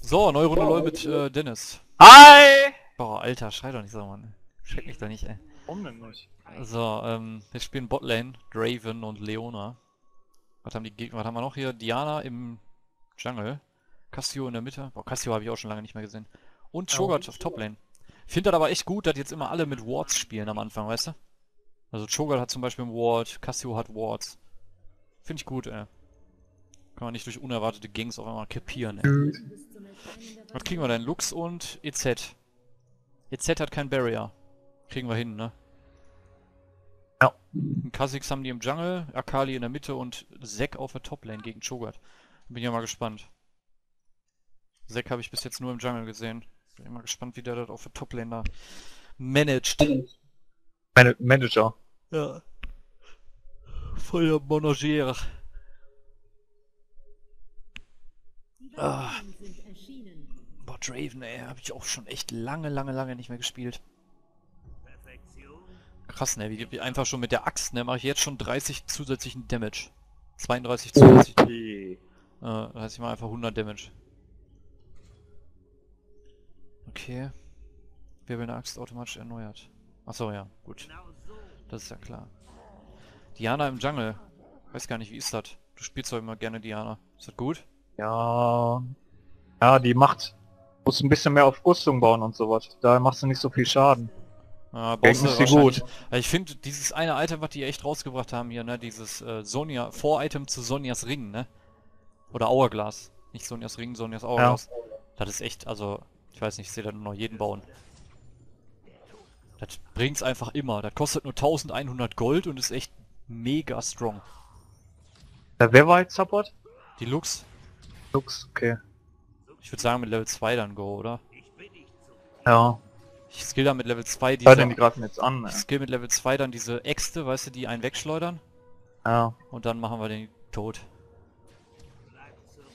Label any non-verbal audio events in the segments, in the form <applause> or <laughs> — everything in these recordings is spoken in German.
So, neue Runde LOL mit äh, Dennis. Hi! Boah, Alter, schrei doch nicht so, Mann. Schreck mich doch nicht, ey. Warum denn nicht? So, ähm, wir spielen Botlane, Draven und Leona. Was haben die Gegner, was haben wir noch hier? Diana im Jungle. Cassio in der Mitte. Boah, Cassio habe ich auch schon lange nicht mehr gesehen. Und Cho'Gath auf Toplane. Ich finde das aber echt gut, dass jetzt immer alle mit Wards spielen am Anfang, weißt du? Also Cho'Gath hat zum Beispiel einen Ward, Cassio hat Wards. Finde ich gut, ey. Kann man nicht durch unerwartete Gangs auf einmal kapieren, ey. Was kriegen wir denn? Lux und EZ. EZ hat kein Barrier. Kriegen wir hin, ne? Ja. Kha'Zix haben die im Jungle, Akali in der Mitte und Zack auf der Toplane gegen Cho'Gath. Bin ja mal gespannt. Zack habe ich bis jetzt nur im Jungle gesehen. Bin mal gespannt, wie der das auf der Toplane da managt. Man Manager. Ja. Voll der Monagier. Ah. Draven, ey, habe ich auch schon echt lange, lange, lange nicht mehr gespielt. Krass, ne, wie, wie einfach schon mit der Axt, ne, mache ich jetzt schon 30 zusätzlichen Damage. 32 zusätzlich. Okay. Äh, das heißt, ich mache einfach 100 Damage. Okay. Wirbelnde Axt automatisch erneuert. Achso, ja, gut. Das ist ja klar. Diana im Jungle. Weiß gar nicht, wie ist das? Du spielst doch immer gerne Diana. Ist das gut? Ja. Ja, die macht. Muss ein bisschen mehr auf Rüstung bauen und sowas. Da machst du nicht so viel Schaden. Ah, ist sie wahrscheinlich- gut. Also ich finde, dieses eine Item, was die echt rausgebracht haben hier, ne, dieses äh, Sonja, Vor-Item zu Sonjas Ring, ne? Oder Hourglass. Nicht Sonjas Ring, Sonjas Hourglass. Das ist echt, also, ich weiß nicht, ich sehe da nur noch jeden bauen. Das bringt's einfach immer. Das kostet nur 1100 Gold und ist echt mega strong. Ja, wer war jetzt Support? Die Lux, Lux, okay. Ich würde sagen mit Level 2 dann go, oder? Ja. Ich skill dann mit Level 2 Sei denn die diese... greifen jetzt an, Ich skill mit Level 2 dann diese Äxte, weißt du, die einen wegschleudern. Ja. Und dann machen wir den tot.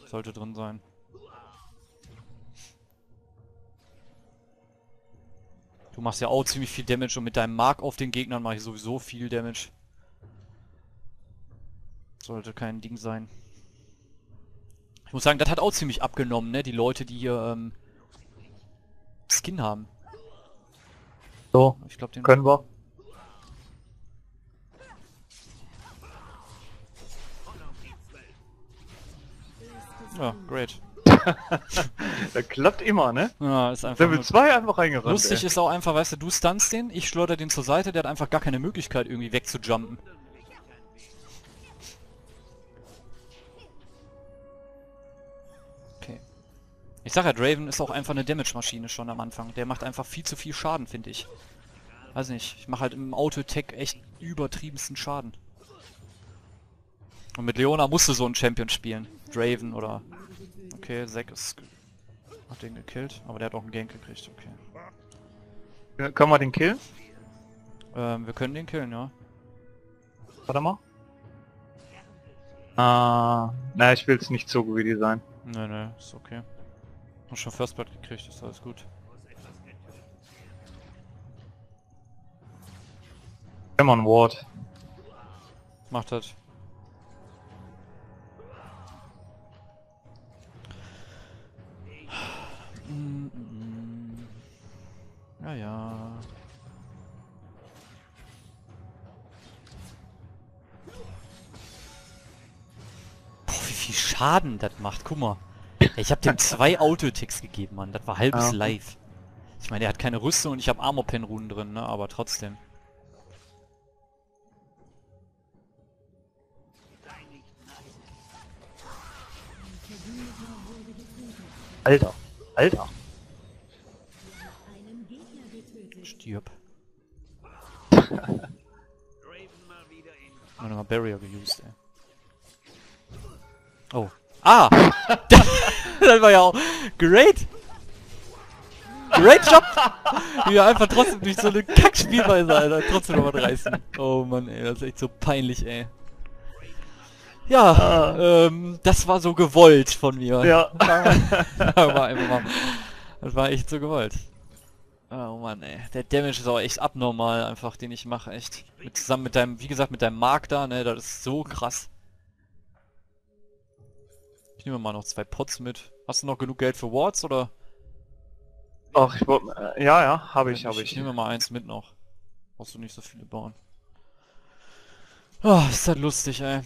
Sollte drin sein. Du machst ja auch ziemlich viel Damage und mit deinem Mark auf den Gegnern mache ich sowieso viel Damage. Sollte kein Ding sein. Ich muss sagen, das hat auch ziemlich abgenommen, ne? Die Leute, die hier ähm, Skin haben. So, Ich glaube, den können wir. Ja, great. <laughs> Das klappt immer, ne? Ja, ist einfach Level nur- 2 einfach reingerannt. Lustig ey. ist auch einfach, weißt du, du stunst den, ich schleudere den zur Seite, der hat einfach gar keine Möglichkeit irgendwie wegzujumpen. Sag ja, Draven ist auch einfach eine Damage-Maschine schon am Anfang. Der macht einfach viel zu viel Schaden, finde ich. Weiß nicht, ich mache halt im Auto-Tech echt übertriebensten Schaden. Und mit Leona musst du so einen Champion spielen. Draven oder... Okay, Zack ist... Hat den gekillt, aber der hat auch einen Gank gekriegt, okay. Ja, Können wir den killen? Ähm, wir können den killen, ja. Warte mal. Ah, na, ich will es nicht so greedy sein. Ne, ne, ist okay. Hab schon First Blood gekriegt, ist alles gut. Immer ein Ward. Macht das. Mm, mm, mm. Ja, ja. Boah, wie viel Schaden das macht, guck mal. Ich habe dem <laughs> zwei Autoticks gegeben, Mann. Das war halbes Ja. Live. Ich meine, er hat keine Rüstung und ich habe Armor-Pen-Runen drin, ne? Aber trotzdem. Alter. Alter. Stirb. Meine mal Barrier geused, ey. Oh. Ah! <laughs> <laughs> <laughs> das war ja auch... Great! Great Job! Wie wir einfach trotzdem durch so eine Kackspielweise, Alter, trotzdem noch was reißen. Oh Mann, ey, das ist echt so peinlich, ey. Ja, ähm, das war so gewollt von mir. Ja. <laughs> war einfach mal, das war echt so gewollt. Oh Mann, ey. Der Damage ist auch echt abnormal, einfach, den ich mache, echt. Mit, zusammen mit deinem, wie gesagt, mit deinem Mark da, ne, das ist so krass. Nehme mal noch zwei Pots mit. Hast du noch genug Geld für Wards oder? Ach, ich wollte... Äh, ja, ja, habe ich, habe Ich ich. nehme mal eins mit noch. Brauchst du nicht so viele bauen. Oh, ist das lustig, ey.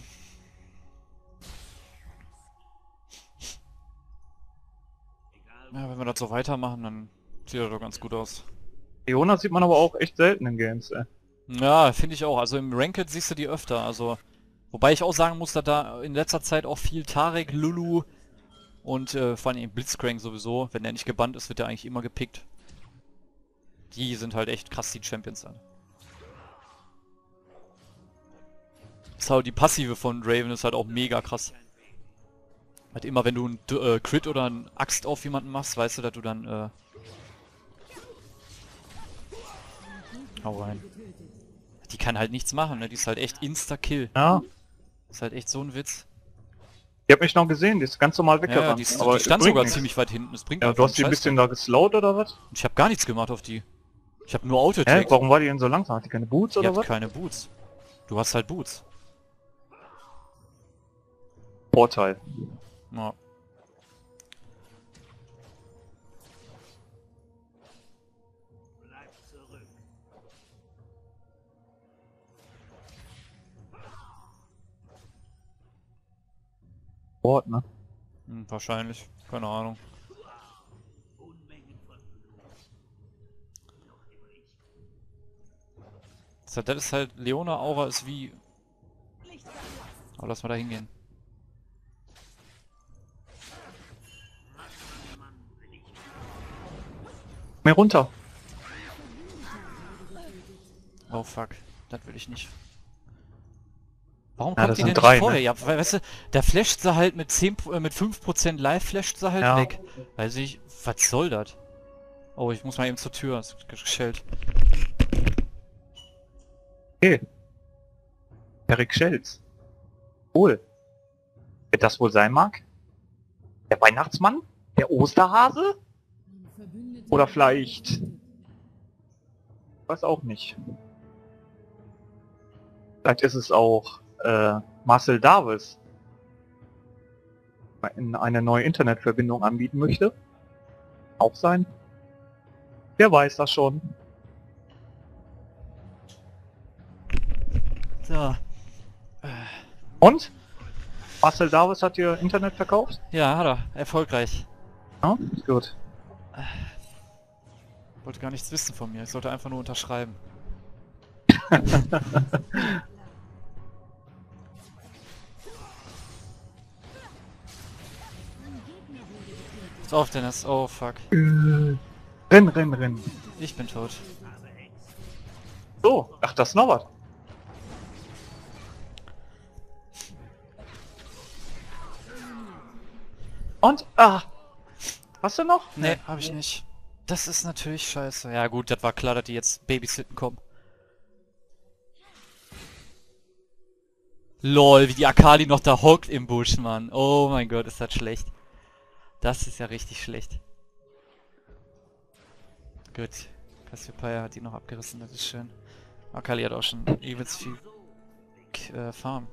Ja, wenn wir das so weitermachen, dann sieht das doch ganz gut aus. Leona sieht man aber auch echt selten in Games, ey. Ja, finde ich auch. Also im Ranked siehst du die öfter. Also wobei ich auch sagen muss, dass da in letzter Zeit auch viel Tarek, Lulu und äh, vor allem Blitzcrank sowieso, wenn der nicht gebannt ist, wird er eigentlich immer gepickt. Die sind halt echt krass die Champions an. Ist halt die Passive von Draven ist halt auch mega krass. Halt immer wenn du ein äh, Crit oder ein Axt auf jemanden machst, weißt du, dass du dann äh, Hau rein. Die kann halt nichts machen, ne? Die ist halt echt Insta-Kill. Ja, Ist halt echt so ein Witz. die hab mich noch gesehen, die ist ganz normal Ja, weggerannt. die, ist, aber die stand sogar nichts. ziemlich weit hinten. Das bringt Ja, einfach du hast die ein bisschen da geslowt oder was? Ich habe gar nichts gemacht auf die. Ich habe nur Hä? Auto-Attack. Warum war die denn so langsam? Hat die keine Boots Die oder hat was? keine Boots. Du hast halt Boots. Vorteil. Ja. Sport, ne? Hm, wahrscheinlich. Keine Ahnung. Das ist halt- das ist halt, Leona Aura ist wie... Aber lass mal da hingehen. Mehr runter. Oh fuck, das will ich nicht. Warum Ja, kommt die denn drei, nicht vorher? ne? Ja, weil, weißt du, da flasht sie halt mit 10, Pro- äh, mit 5% live flasht sie halt Ja. weg. Weiß ich, was soll das? Oh, ich muss mal eben zur Tür, es wird geschellt. Okay. Eric Schelz. Cool. Wer das wohl sein mag? Der Weihnachtsmann? Der Osterhase? Oder vielleicht... Weiß auch nicht. Vielleicht ist es auch äh, Marcel Davis. In eine neue Internetverbindung anbieten möchte. Auch sein. Wer weiß das schon. So. Und? Marcel Davis hat ihr Internet verkauft? Ja, hat er. Erfolgreich. Ja, gut. Wollte gar nichts wissen von mir. Ich sollte einfach nur unterschreiben. <laughs> Pass auf, Dennis. Oh, fuck. Renn, renn, renn. Ich bin tot. So, ach, das ist noch was. Und, ah, hast du noch? Nee, hab ich nicht. Das ist natürlich scheiße. Ja gut, das war klar, dass die jetzt babysitten kommen. Lol, wie die Akali noch da hockt im Busch, Mann. Oh mein Gott, ist das schlecht. Das ist ja richtig schlecht. Gut. Cassiopeia hat die noch abgerissen, das ist schön. Akali hat auch schon übelst viel äh, Farm.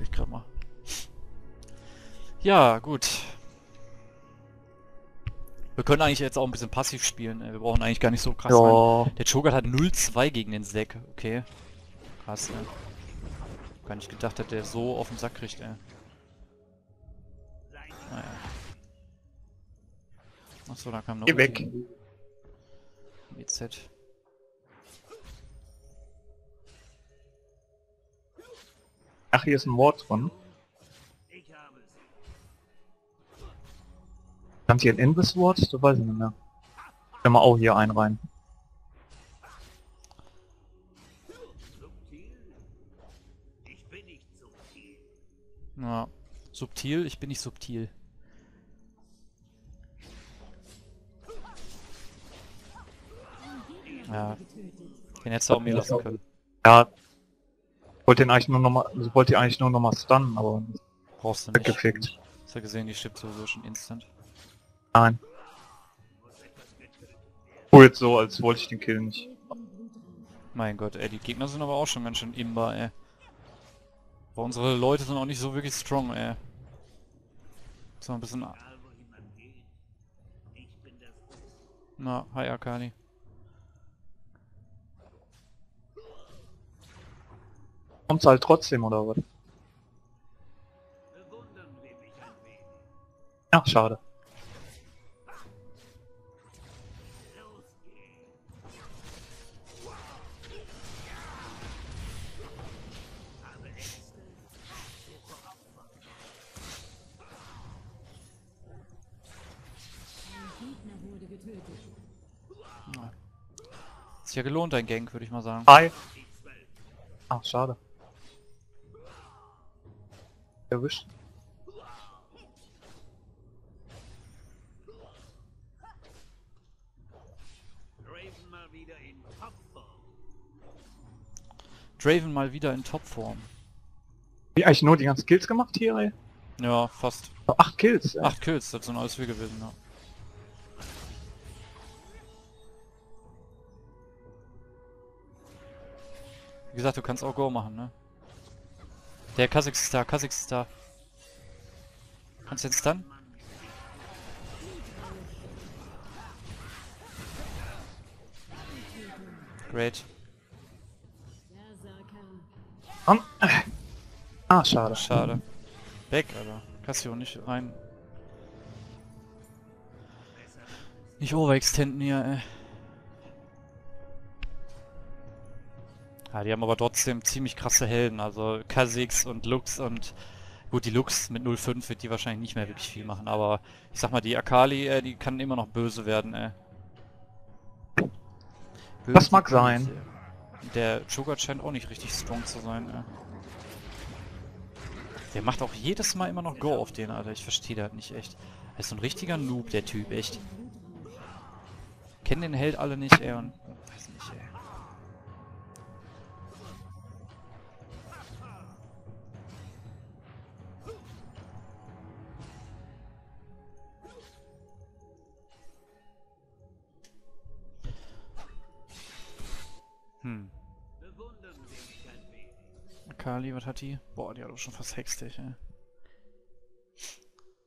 Ich grad mal. Ja, gut. Wir können eigentlich jetzt auch ein bisschen passiv spielen. ey. Wir brauchen eigentlich gar nicht so krass. Ja, Der Chogat hat 0-2 gegen den Zack. Okay. Krass, ey. Gar nicht gedacht, dass der so auf den Sack kriegt, ey. Achso, da kam noch... geh weg. EZ. Ach, hier ist ein Wort drin. Kann hier ein Invis-Wort? Das weiß ich nicht mehr. Wenn wir auch hier einen rein. Ja. Subtil, ich bin nicht subtil. Ja. Den hättest du auch mir lassen können. Ja, ich wollte den eigentlich nur noch mal, ich wollte die eigentlich nur noch mal stunnen, aber Brauchst du nicht. weggefickt. Hast du gesehen, die stirbt sowieso schon instant. Nein. Oh, jetzt so, als wollte ich den Kill nicht. Mein Gott, ey, die Gegner sind aber auch schon ganz schön imbar, ey. Aber unsere Leute sind auch nicht so wirklich strong, ey. So ein bisschen Na, hi Akali. Kommt's halt trotzdem, oder was? Ach, schade. Ist ja gelohnt, ein Gank, würde ich mal sagen. Hi. Ach, schade. Erwischt. Raven mal wieder in Topform. Draven mal wieder in Topform. Wie eigentlich nur die ganzen Kills gemacht hier, ey? Ja, fast. Oh, acht Kills, ey. Acht Kills, das sind alles wir gewesen, ja. Wie gesagt, du kannst auch Go machen, ne? Der Kha'Zix ist da, Kha'Zix ist da. Kannst du jetzt dann? Great. Komm. Ah, schade. Schade. Weg, Alter. Cassio nicht rein. Nicht overextenden hier, ey. Ja, die haben aber trotzdem ziemlich krasse Helden. Also Kha'Zix und Lux und... Gut, die Lux mit 0,5 wird die wahrscheinlich nicht mehr wirklich viel machen, aber ich sag mal, die Akali, äh, die kann immer noch böse werden, ey. Böse, Das mag sein. Der Cho'Gath scheint auch nicht richtig strong zu sein, ey. Der macht auch jedes Mal immer noch Go auf den, Alter. Ich verstehe das nicht echt. Er ist so ein richtiger Noob, der Typ, echt. Kennen den Held alle nicht, ey, und... Weiß nicht, ey. Kali, was hat die? Boah, die hat auch schon fast Hextech, ey.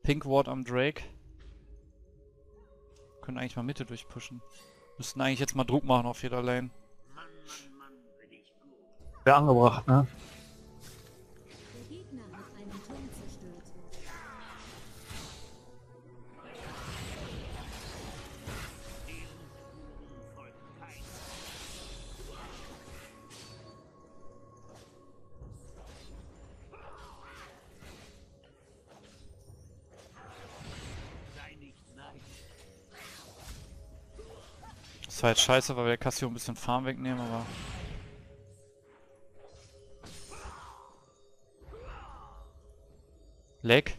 Pink Ward am Drake. Können eigentlich mal Mitte durchpushen. Müssten eigentlich jetzt mal Druck machen auf jeder Lane. Wäre angebracht, ne? War jetzt scheiße, weil wir Cassio ein bisschen Farm wegnehmen, aber... Leg?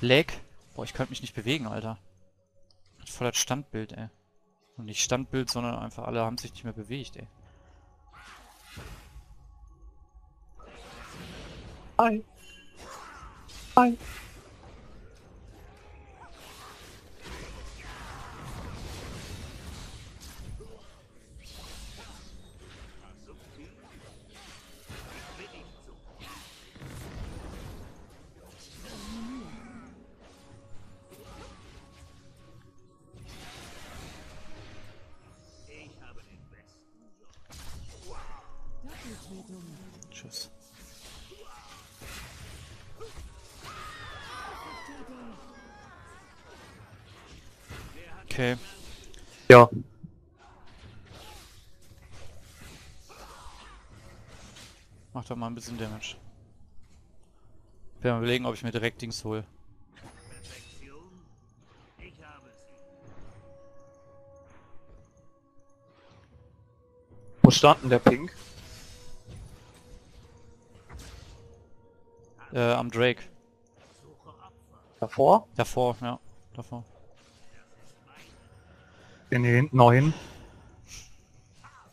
Leg? Boah, ich könnte mich nicht bewegen, Alter. Ist voll das Standbild, ey. Und nicht Standbild, sondern einfach alle haben sich nicht mehr bewegt, ey. Hi. Hi. Okay. Ja. Mach doch mal ein bisschen Damage. Ich werde mal überlegen, ob ich mir direkt Dings hole. Wo stand denn der Pink? Äh, am Drake. Davor? Davor, ja. Davor. Den hier hinten noch hin.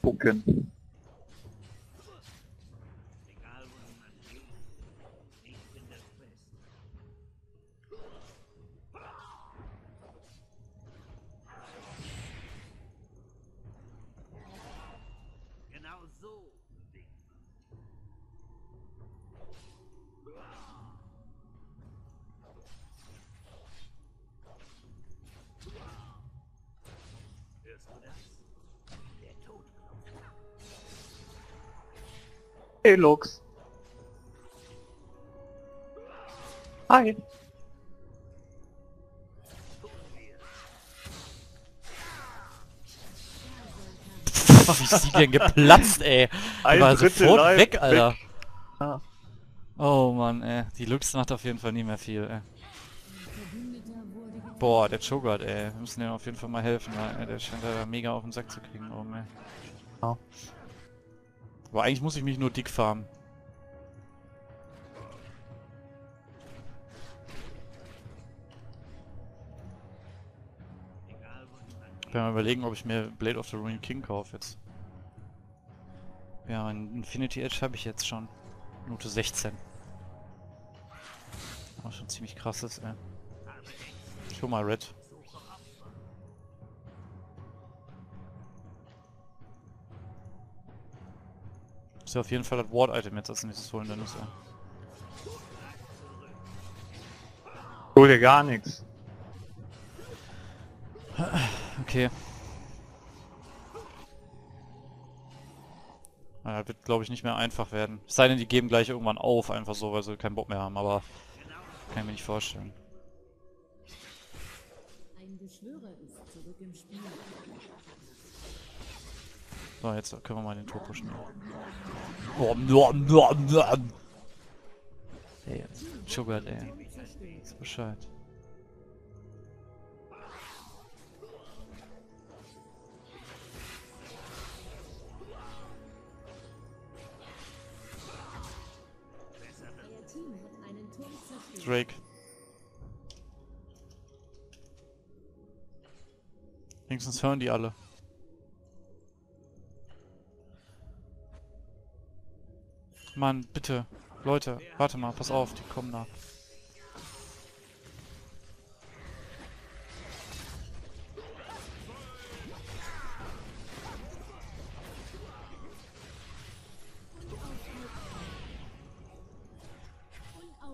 Gucken. Hey Lux. Hi. Wie ist die denn geplatzt, ey? Ein war sofort live weg, Alter. Ja. Oh Mann, ey. Die Lux macht auf jeden Fall nie mehr viel, ey. Boah, der Cho'Gath, ey. Wir müssen dem auf jeden Fall mal helfen, weil, ey, der scheint da mega auf den Sack zu kriegen oben, ey. Ja. Aber eigentlich muss ich mich nur dick farmen. Ich werde mal überlegen, ob ich mir Blade of the Ruined King kaufe jetzt. Ja, Infinity Edge habe ich jetzt schon. Minute 16. Was schon ziemlich krass ist, ey. Schon mal Red. Ist ja auf jeden Fall das Ward-Item jetzt als nächstes holen, Dennis, ey. Hol dir gar nichts. Okay. Das wird, glaube ich, nicht mehr einfach werden. Es sei denn, die geben gleich irgendwann auf, einfach so, weil sie keinen Bock mehr haben, aber kann ich mir nicht vorstellen. Ein Beschwörer ist zurück im Spiel. So, jetzt können wir mal den Tor pushen. Nom. Ey, Sugar, ey. Ist Bescheid. Drake. Wenigstens hören die alle. Mann, bitte. Leute, warte mal, pass auf, die kommen da.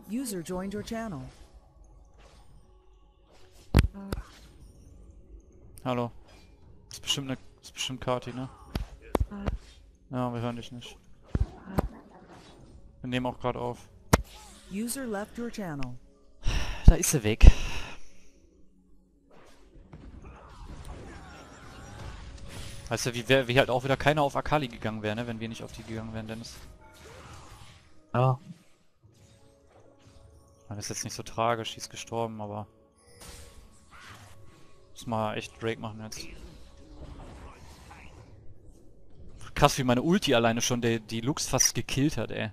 User joined your channel. Hallo. Ist bestimmt ne, ist bestimmt Kati, ne? Ja, wir hören dich nicht. Wir nehmen auch gerade auf. User left your channel. Da ist sie weg. Weißt du, wie, wär, wie halt auch wieder keiner auf Akali gegangen wäre, ne? Wenn wir nicht auf die gegangen wären, Dennis. Ja. Das ist jetzt nicht so tragisch, die ist gestorben, aber... Muss mal echt Drake machen jetzt. Krass, wie meine Ulti alleine schon der, die Lux fast gekillt hat, ey.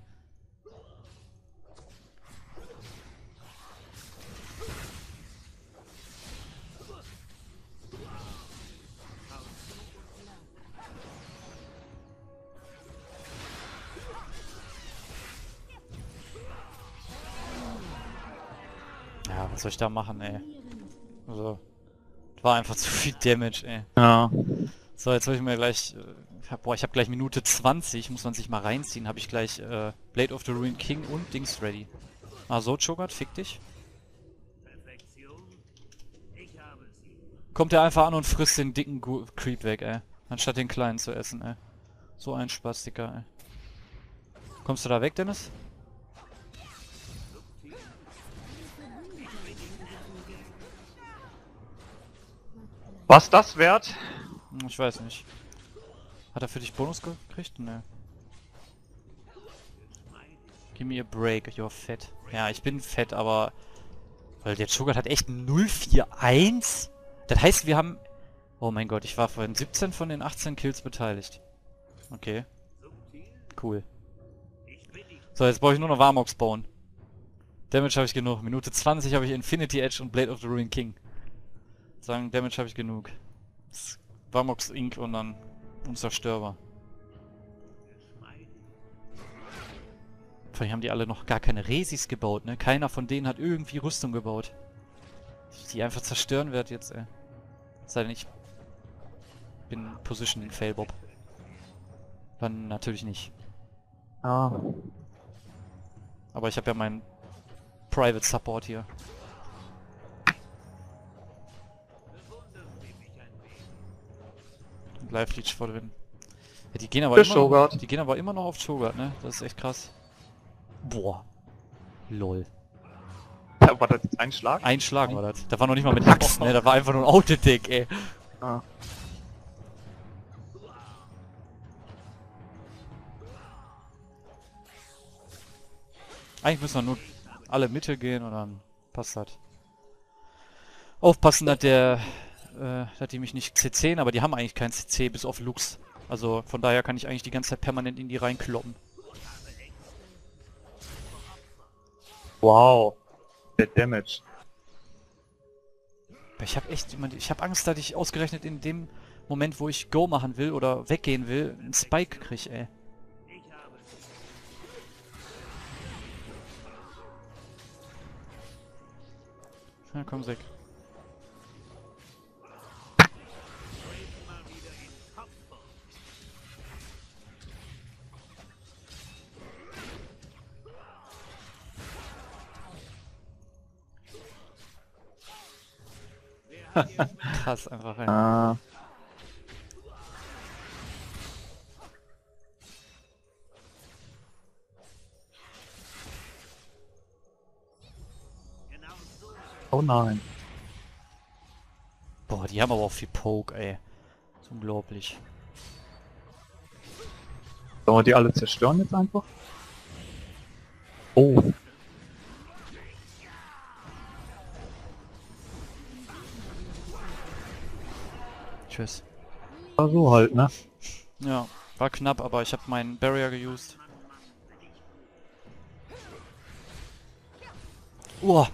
Soll ich da machen, ey? Also, war einfach <laughs> zu viel Damage, ey. Ja. So, jetzt habe ich mir gleich... Äh, boah, ich habe gleich Minute 20, muss man sich mal reinziehen, habe ich gleich äh, Blade of the Ruined King und Dings ready. Ah, so, Chogat, fick dich. Kommt er einfach an und frisst den dicken Gu Creep weg, ey. Anstatt den kleinen zu essen, ey. So ein Spastiker, ey. Kommst du da weg, Dennis? Was das wert? Ich weiß nicht. Hat er für dich Bonus gekriegt? Ne. Give me a break, you're fett. Ja, ich bin fett, aber... Weil der Chogat hat echt 041? Das heißt, wir haben... Oh mein Gott, ich war vorhin 17 von den 18 Kills beteiligt. Okay, cool. So, jetzt brauche ich nur noch Warmox bauen. Damage habe ich genug. Minute 20 habe ich Infinity Edge und Blade of the Ruined King. Sagen, Damage habe ich genug. Warmox Inc. und dann unzerstörbar. Vor allem haben die alle noch gar keine Resis gebaut, ne? Keiner von denen hat irgendwie Rüstung gebaut. Ich die einfach zerstören werde jetzt, ey. Sei denn ich bin Positioning Failbob. Dann natürlich nicht. Ja. Aber ich habe ja meinen Private Support hier. Live Leech voll drin. Ja, die gehen aber immer noch, die gehen aber immer noch auf Shogart, ne? Das ist echt krass. Boah. Lol. War das jetzt ein Schlag? Ein Schlag war das. Da war noch nicht mal mit Axt, ne? Da war einfach nur ein Autodeck, ey. Ah. Eigentlich müssen wir nur alle Mitte gehen und dann passt das. Aufpassen, dass der, äh, dass die mich nicht CC'n, aber die haben eigentlich kein CC bis auf Lux. Also von daher kann ich eigentlich die ganze Zeit permanent in die reinkloppen. Wow. Der Damage. Aber Ich habe echt, immer- ich habe Angst, dass ich ausgerechnet in dem Moment, wo ich Go machen will oder weggehen will, einen Spike krieg, ey. Ja, komm, Sek. Krass, einfach rein. Ah. Oh nein. Boah, die haben aber auch viel Poke, ey. ist unglaublich. Sollen wir die alle zerstören jetzt einfach? Oh. Tschüss. War so halt, ne? Ja, war knapp, aber ich habe meinen Barrier geused. Uah,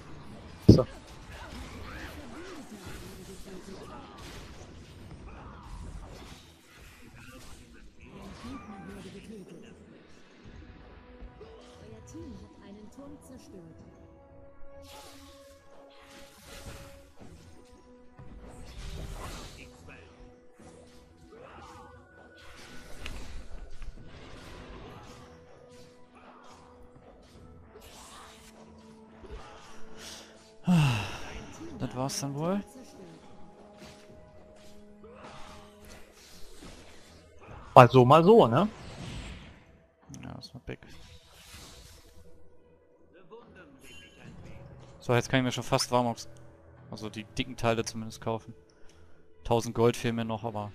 Mal so, mal so, ne? Ja, ist mal weg. So, jetzt kann ich mir schon fast Warmox, also die dicken Teile zumindest kaufen. 1000 Gold fehlen mir noch, aber...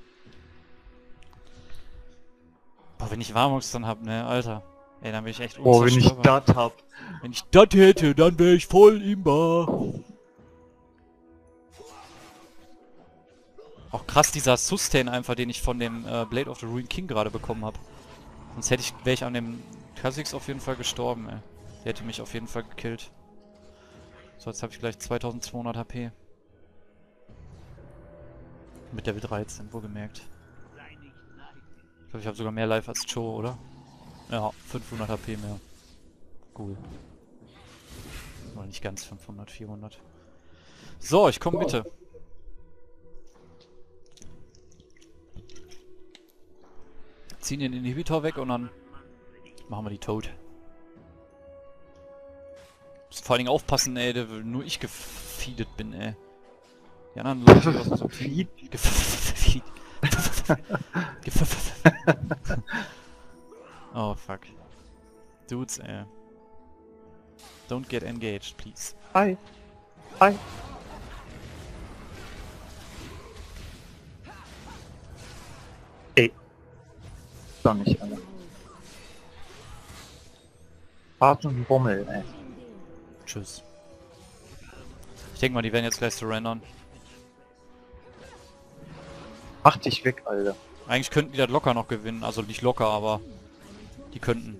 Boah, wenn ich Warmox dann hab, ne, Alter. Ey, dann bin ich echt Oh, wenn ich das hab. Wenn ich das hätte, dann wäre ich voll imbar. Auch krass dieser Sustain einfach, den ich von dem äh, Blade of the Ruin King gerade bekommen habe. Sonst hätte ich, wäre ich an dem Kha'Zix auf jeden Fall gestorben, ey. Der hätte mich auf jeden Fall gekillt. So, jetzt habe ich gleich 2200 HP. Mit Level 13, wohlgemerkt. Ich glaube, ich habe sogar mehr Life als Joe, oder? Ja, 500 HP mehr. Cool. Oder nicht ganz 500, 400. So, ich komme Mitte. Ziehen den Inhibitor weg und dann machen wir die tot. Muss vor allen Dingen aufpassen, ey, der- nur ich gefeedet bin, ey. Die anderen Leute aus dem Team... Gefeed? Gef- Oh, fuck. Dudes, ey. Don't get engaged, please. Hi. Hi. Ey. Doch nicht alle. Fahrt und Bummel, ey. Tschüss. Ich denke mal, die werden jetzt gleich surrendern. Mach dich weg, Alter. Eigentlich könnten die das locker noch gewinnen. Also nicht locker, aber die könnten.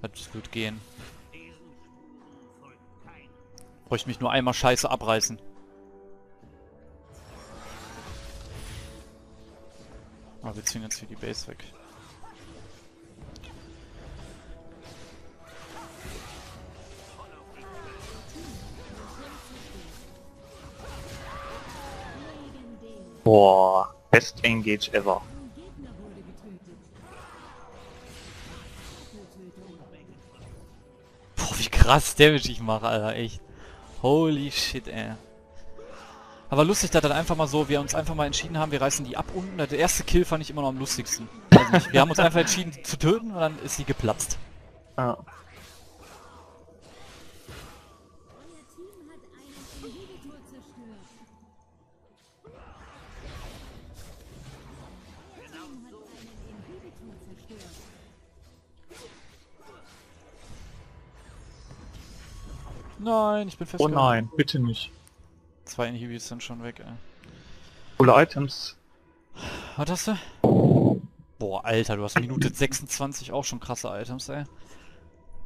Das wird gehen. Bräuchte mich nur einmal scheiße abreißen. Aber wir ziehen jetzt hier die Base weg. Boah. Best Engage ever. Boah, wie krass Damage ich mache, Alter, echt. Holy shit, ey. Aber lustig, dass dann einfach mal so, wir uns einfach mal entschieden haben, wir reißen die ab unten. Der erste Kill fand ich immer noch am lustigsten. Also. Wir haben uns einfach entschieden zu töten und dann ist sie geplatzt. Ja. Nein, ich bin Oh festgehalten. nein, bitte nicht. Zwei Inhibis sind schon weg, ey. Coole Items. Was hast du? Boah, Alter, du hast Minute 26 auch schon krasse Items, ey.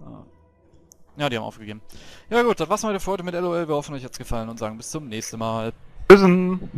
Ah. Ja, die haben aufgegeben. Ja gut, das war's mal wieder für heute mit LOL. Wir hoffen, euch hat's gefallen und sagen bis zum nächsten Mal. Tschüssen.